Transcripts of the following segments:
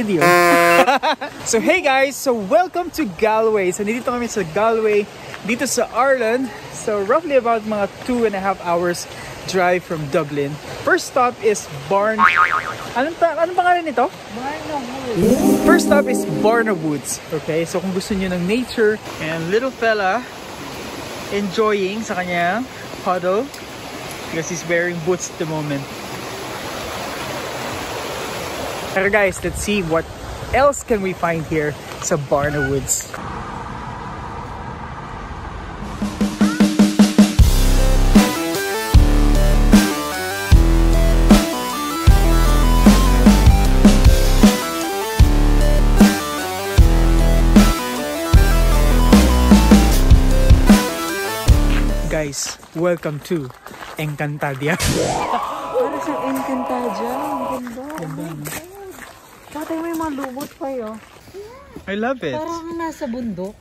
Video. so hey guys, so welcome to Galway. So nandito kami sa Galway, dito sa Ireland. So roughly about mga two and a half hours drive from Dublin. First stop is Barn... Anong, ta anong pangalan nito? Barna Woods. First stop is Barna Woods. Okay, so kung gusto niyo ng nature and little fella enjoying sa kanyang puddle because he's wearing boots at the moment. Pero guys, let's see what else can we find here sa Barna Woods. Guys, welcome to Encantadia. Para sa Encantadia. Lumot pa yun. I love it. Parang nasa bundok.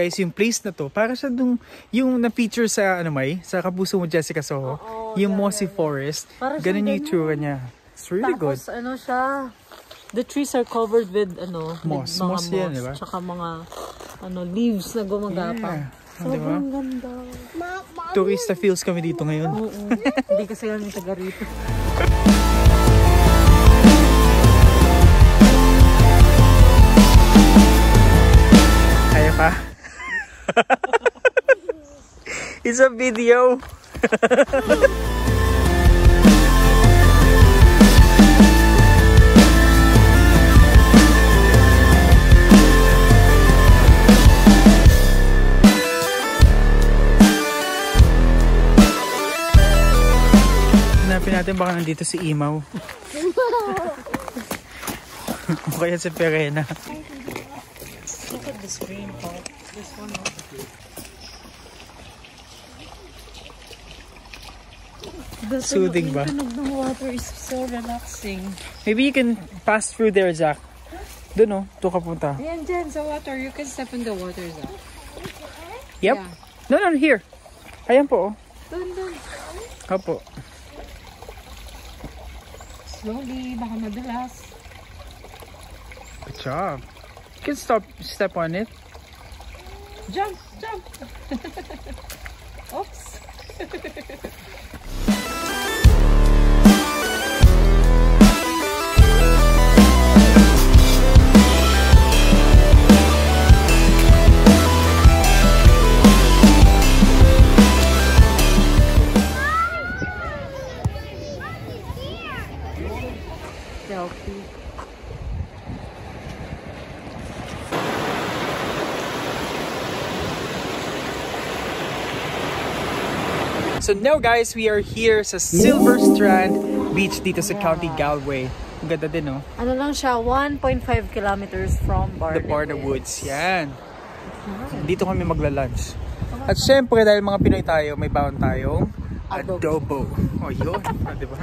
Guys, yung place na to, para siya dun, yung na-feature sa, ano may, sa kapuso mo Jessica Soho, Oo, yung yan, Mossy yan. Forest, Para ganun yung itsura niya. It's really good. Tapos ano siya, the trees are covered with ano, Moss. with mga Moss yan, di ba? Tsaka mga ano, leaves na gumagapang. Yeah. Di ba? Sobrang ganda. Turista feels kami dito ngayon. Oo. Hindi kasi kami taga rito. Kaya pa? It's a video. Hanapin natin baka nandito si Imaw. o kaya si Perena. Look at this green part. This one. The Soothing ba? Yung tunog ng water is so relaxing. Maybe you can pass through there, Zach. Doon oh, doon ka punta. Ayan dyan sa water. You can step in the water, Zach. Yep. Yeah. No, no, here. Ayan po, oh. Dun, dun. Opo. Slowly, baka madulas. Good job. You can stop, step on it. Jump, jump. Oops. So now guys, we are here sa Silver Strand Beach dito sa County Galway. Ang ganda din, oh. Ano lang siya, 1.5 kilometers from Barna The Barna Woods. Yan. Dito kami magla-lunch. At syempre, dahil mga Pinoy tayo, may baon tayong adobo. Oh, yun. Ah, di ba?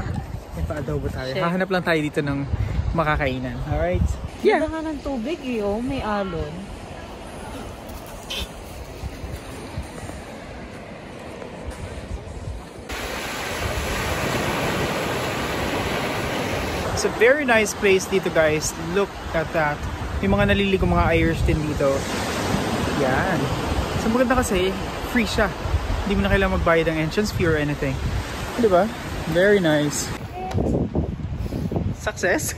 May pa-adobo tayo. Syempre. Hahanap lang tayo dito ng makakainan. Alright? Yeah. Yeah. nga ng tubig eh, oh. May alon. It's a very nice place dito guys. Look at that. May mga naliligo mga Irish din dito. Yan. So maganda kasi, free siya. Hindi mo na kailangan magbayad ng entrance fee or anything. Di ba? Very nice. Success?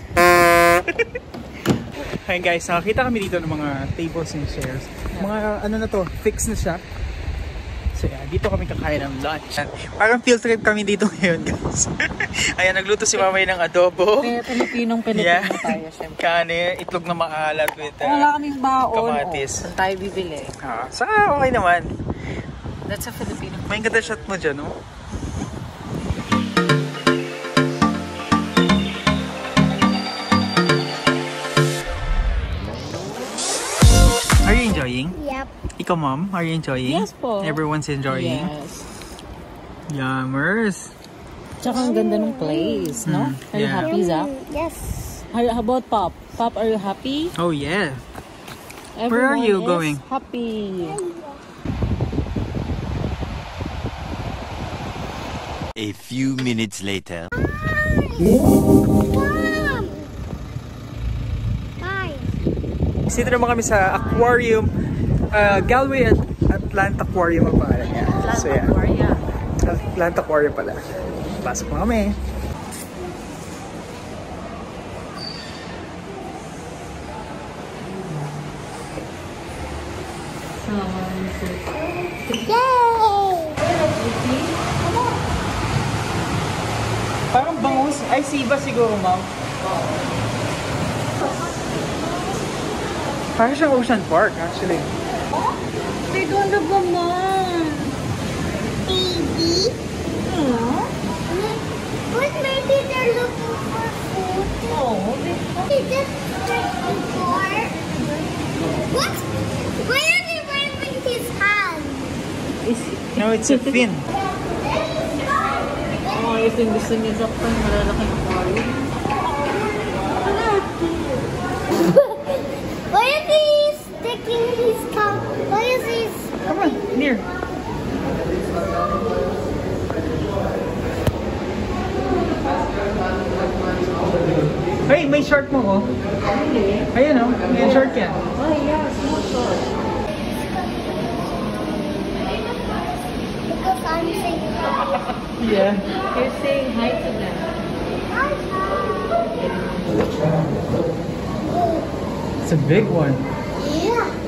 Ayun guys, nakakita kami dito ng mga tables and chairs. Mga ano na to, fix na siya. So yan, dito kami kakain ng lunch. Parang field trip kami dito ngayon guys. Ayan, nagluto si Mamay ng adobo. Kaya Pilipinong Pilipino Yeah. tayo, syempre. Kani, itlog na maalat with uh, Wala kaming baon. Kamatis. Oh, tayo bibili? ah, Saka okay naman. That's a Filipino. May ganda shot mo dyan, no? Ikaw, mom, are you enjoying? Yes po. Everyone's enjoying? Yes. Yummers. Tsaka ang ganda ng place, no? Mm, Are you happy, Zach? Yes. How, how about Pop? Pop, are you happy? Oh, yeah. Everyone Where are you is going? happy. A few minutes later. Mom! Bye. Dito naman kami sa aquarium. Uh, Galway at Atlanta Aquarium ang pangalan niya. So, yeah. Aquaria. Atlanta Aquarium pala. Pasok mo kami. Parang bangus. Ay, siba siguro, ma'am. Parang siyang Ocean Park, actually. Don't a mom. Baby. But maybe they're looking for food. Oh, They just like before. What? Why are they waving his hand? is No, it's a fin. Oh, I think gusto niya Zach ng malalaking Hey, may shark mo, oh. Ayan, oh. May shark yan. Oh, yeah, small shot. Because I'm saying hi. Yeah. You're saying hi to them. It's a big one. Yeah.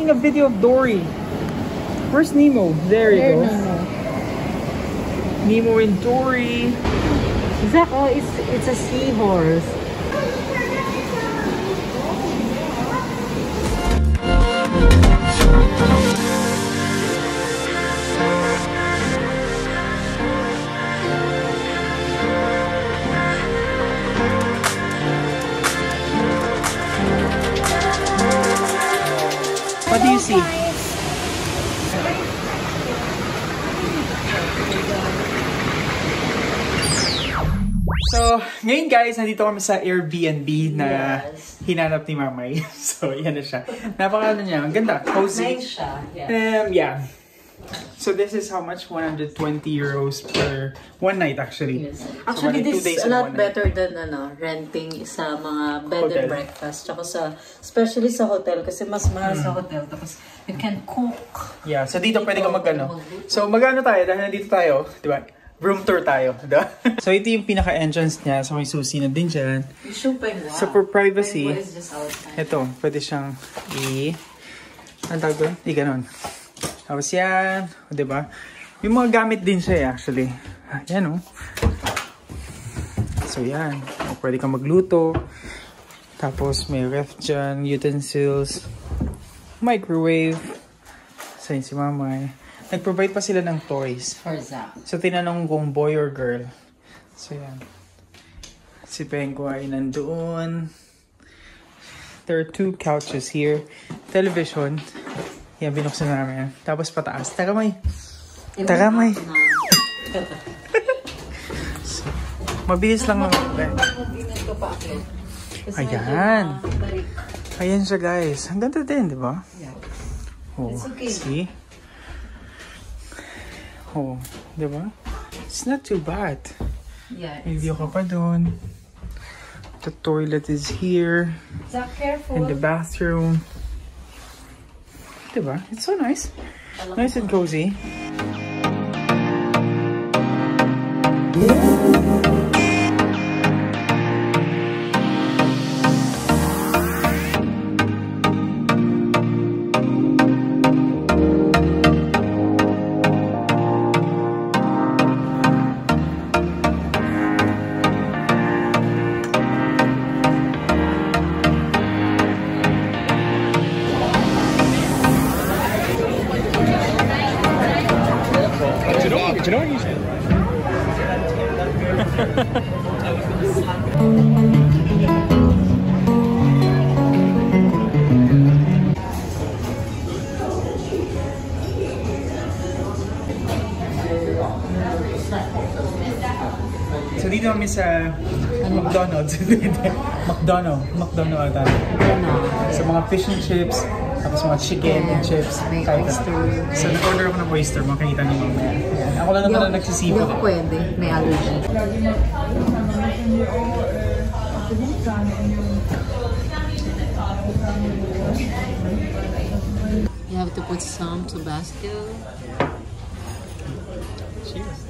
Taking a video of Dory. Where's Nemo? There he goes. no. Nemo and Dory. Zach, oh, it's, it's a seahorse. See? So, ngayon guys, nandito kami sa Airbnb na Yes. hinanap ni Mamay. So, yan na siya. Napaka ano niya, ang ganda, cozy. Nice siya. Yeah. Um, yeah. So this is how much? 120 euros per one night actually. Yes. So, Actually, two this is a lot one night. better than ano, renting sa mga bed Hotel. and breakfast. Tsaka sa, especially sa hotel kasi mas mahal sa Hmm. hotel. Tapos you can cook. Yeah, so dito pwede ka Dito, magano. So magano tayo dahil nandito tayo, di ba? Room tour tayo, di ba? so ito yung pinaka-entrance niya. So may susi na din dyan. Peng wow. So for privacy, What is just outside? ito, pwede siyang i... Anong tawag doon? I ganon. Tapos yan, o, di ba? Yung mga gamit din siya eh, actually. Yan oh. So yan, o, pwede kang magluto. Tapos may ref dyan, utensils, microwave. Yun si mamay. Nag-provide pa sila ng toys. For Zach. So, tinanong kung boy or girl. So, yan. Si Pengo ay nandoon. There are two couches here. Television. Yan, binuksan namin. Tapos pataas. Tagamay. Tagamay. Mabilis lang naman. Ayan. Ayan siya guys. Ang ganda din, di ba? Oh, see? Oh, di ba? It's not too bad. Yeah. May view ka pa dun. The toilet is here. Zach, careful. And the bathroom. Diba? It's so nice. Nice and cozy. Kami sa McDonald's. McDonald. McDonald ata. Sa mga fish and chips, tapos mga chicken and chips. May Kahit- oyster. So nag-order ako ng oyster, makikita niyo mamaya. Yan. Ako lang naman ang nagsisipo. Hindi ako pwede. May allergy. You have to put some Tabasco. Cheers.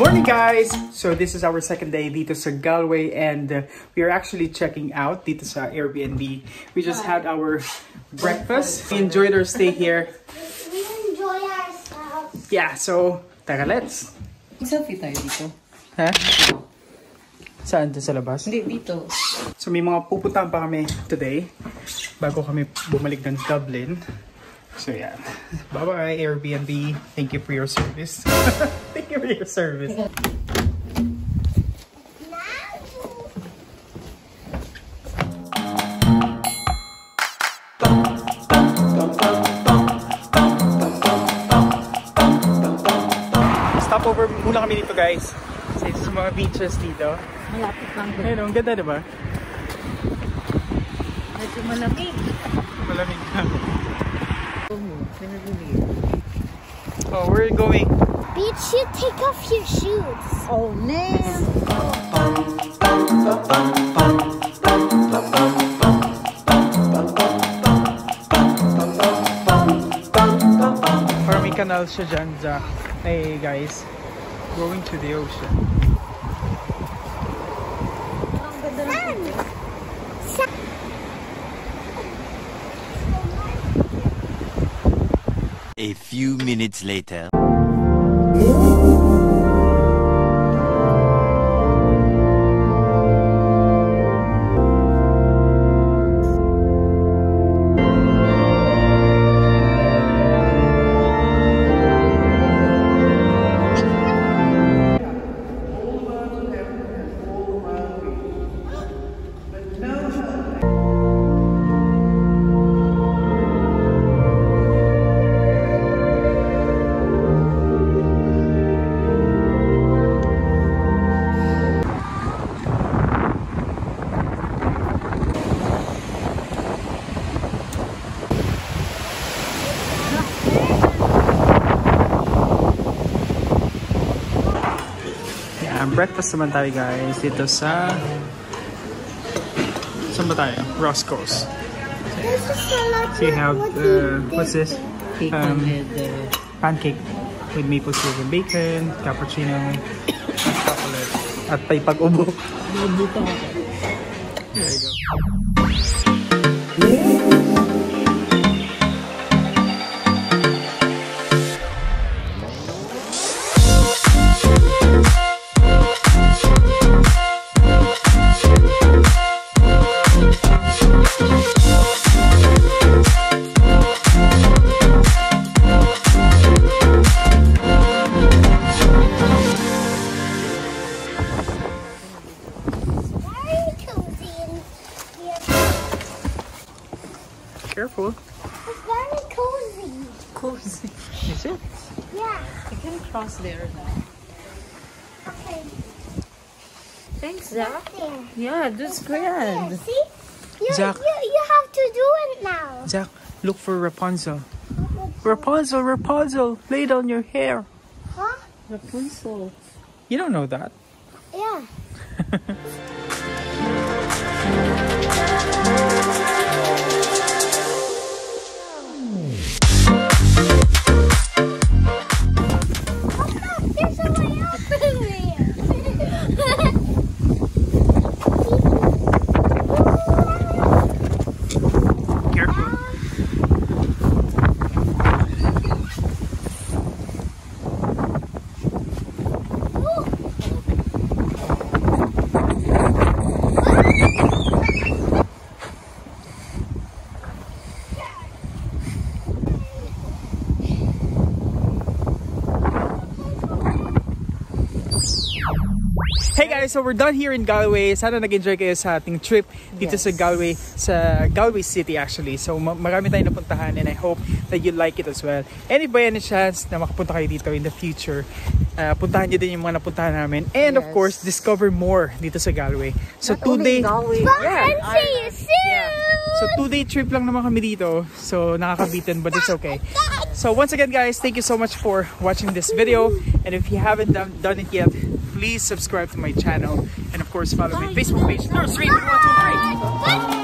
morning guys! So this is our second day dito sa Galway and uh, we are actually checking out dito sa Airbnb. We just had our breakfast. We enjoyed our stay here. We enjoy ourselves. Yeah, so tara let's. Selfie tayo dito. Ha? Saan? Doon sa labas? Hindi, dito. So may mga pupuntahan pa kami today bago kami bumalik ng Dublin. So yeah. Bye-bye Airbnb. Thank you for your service. Thank you for your service. Stop over muna kami dito guys. Sa isa sa mga beaches dito. Malapit lang din. Ayun, ang ganda diba? Medyo malamig. Malamig na. Oh. Where are you going? Beach, you take off your shoes. Oh, man! Parang may canal siya dyan, Zach. Hey guys, going to the ocean. A few minutes later. Breakfast naman tayo guys dito sa... Saan ba tayo? Roscoe's. Have, what uh, what's this? Cake Um, uh, Pancake with maple syrup and bacon, cappuccino, and chocolate. At may pag-ubo. There you go. Thanks, Zach. There. Yeah, that's There. grand. See? You, Jack. you, you have to do it now. Zach, look for Rapunzel. Rapunzel, Rapunzel, lay down your hair. Huh? Rapunzel. You don't know that. Yeah. guys, so we're done here in Galway. Sana nag-enjoy kayo sa ating trip dito Yes. sa Galway, sa Galway City actually. So ma- marami tayong napuntahan and I hope that you like it as well. And if by any chance na makapunta kayo dito in the future, uh, puntahan nyo din yung mga napuntahan namin. And of Yes. course, discover more dito sa Galway. So Not today, Galway, And see you soon. so two-day trip lang naman kami dito. So nakakabitin but it's okay. So once again guys, thank you so much for watching this video. And if you haven't done, done it yet, please subscribe to my channel. And of course follow my Facebook page, Nurse Read 123. Bye.